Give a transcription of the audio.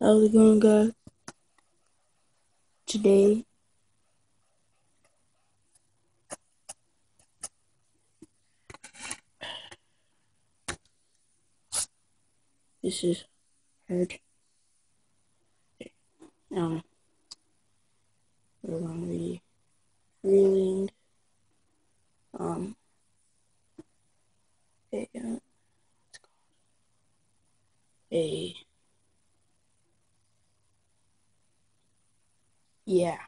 How's it going, guys? Today, this is hurt. Um, we're to be reeling, um, a, uh? A, yeah.